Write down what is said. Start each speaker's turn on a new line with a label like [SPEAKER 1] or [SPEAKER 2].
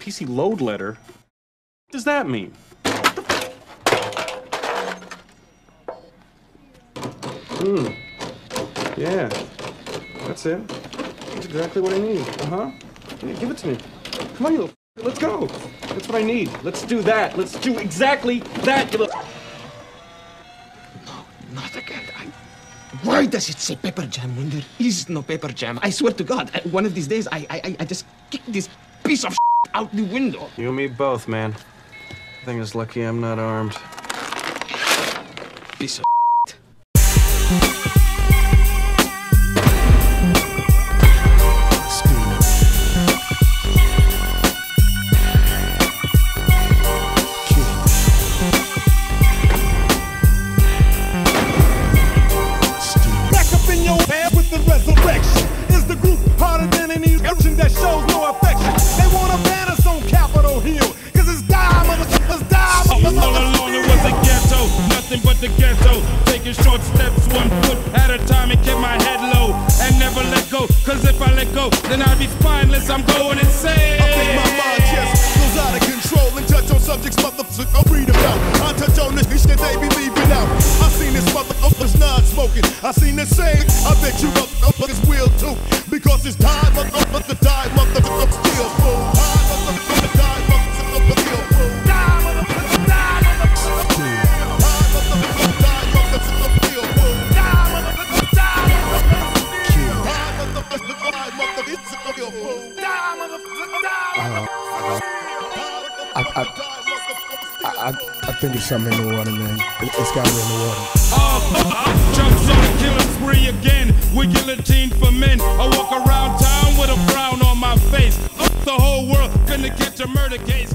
[SPEAKER 1] PC load letter? What does that mean? Hmm. Yeah. That's it. That's exactly what I need. Uh huh. Yeah, give it to me. Come on, you little. f- Let's go. That's what I need. Let's do that. Let's do exactly that, you little.
[SPEAKER 2] No, not again. I... Why does it say paper jam when there is no paper jam? I swear to God, one of these days, I, I, I- I just kick this piece of out the window.
[SPEAKER 1] You and me both, man. I think it's lucky I'm not armed.
[SPEAKER 2] Piece of
[SPEAKER 3] Back up in your head with the resurrection. Is the group harder than any eruption that shows no affection?
[SPEAKER 4] Taking short steps, one foot at a time, and keep my head low and never let go. Cause if I let go, then I'll be spineless. I'm going insane.
[SPEAKER 3] I think my mind just goes out of control and touch on subjects motherfuckers I read about. I touch on this shit they be leaving out. I seen this motherfuckers not smoking. I seen the same. I bet you motherfuckers will
[SPEAKER 5] I, I, I, think it's something in the water, man. It, it's gotta be in the water.
[SPEAKER 4] Uh, jumps on a killing spree again with guillotine for men. I walk around town with a frown on my face. Up the whole world, gonna catch a murder case.